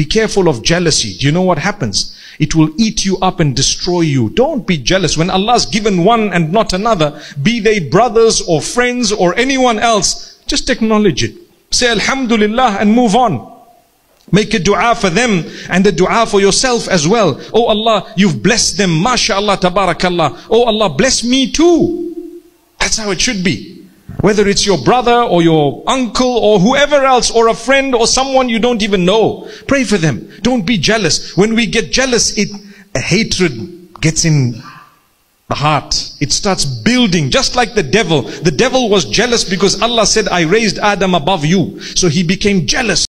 Be careful of jealousy. Do you know what happens? It will eat you up and destroy you. Don't be jealous. When Allah's given one and not another, be they brothers or friends or anyone else, just acknowledge it. Say Alhamdulillah and move on. Make a dua for them and a dua for yourself as well. Oh Allah, you've blessed them. MashaAllah, tabarakallah. Oh Allah, bless me too. That's how it should be. Whether it's your brother or your uncle or whoever else or a friend or someone you don't even know. Pray for them. Don't be jealous. When we get jealous, it, a hatred gets in the heart. It starts building just like the devil. The devil was jealous because Allah said, I raised Adam above you. So he became jealous.